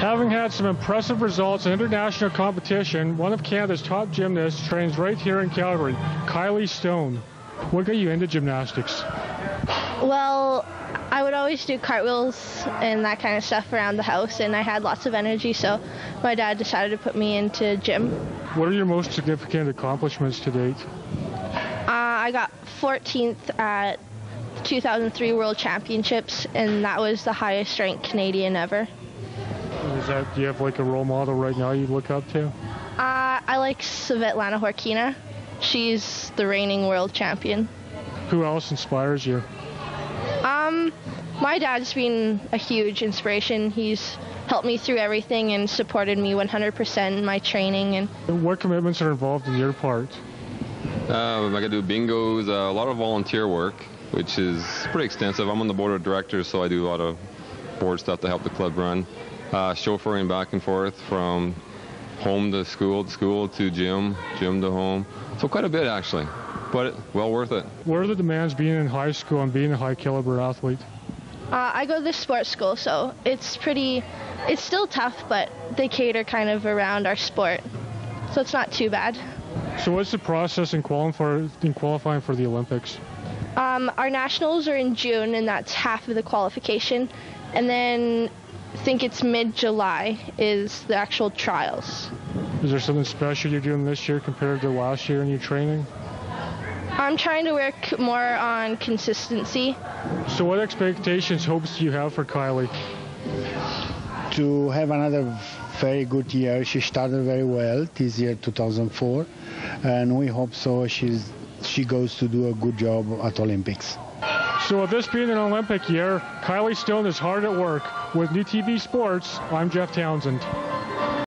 Having had some impressive results in international competition, one of Canada's top gymnasts trains right here in Calgary, Kylie Stone. What got you into gymnastics? Well, I would always do cartwheels and that kind of stuff around the house, and I had lots of energy, so my dad decided to put me into gym. What are your most significant accomplishments to date? Uh, I got 14th at 2003 World Championships, and that was the highest ranked Canadian ever. Is that do you have like a role model right now you look up to? Uh, I like Svetlana Khorkina. She's the reigning world champion. Who else inspires you? Um, my dad's been a huge inspiration. He's helped me through everything and supported me 100% in my training. And what commitments are involved in your part? Um, I got to do bingos, uh, a lot of volunteer work, which is pretty extensive. I'm on the board of directors, so I do a lot of board stuff to help the club run. Uh, chauffeuring back and forth from home to school, to school to gym, gym to home. So quite a bit actually, but well worth it. What are the demands being in high school and being a high caliber athlete? Uh, I go to this sports school, so it's pretty, it's still tough, but they cater kind of around our sport, so it's not too bad. So what's the process in qualifying in qualifying for the Olympics? Um, our nationals are in June, and that's half of the qualification, and then I think it's mid-July is the actual trials. Is there something special you're doing this year compared to last year in your training? I'm trying to work more on consistency. So what expectations, hopes do you have for Kylie? To have another very good year. She started very well this year, 2004, and we hope so. She's she goes to do a good job at Olympics. So with this being an Olympic year, Kylie Stone is hard at work. With New TV Sports, I'm Jeff Townsend.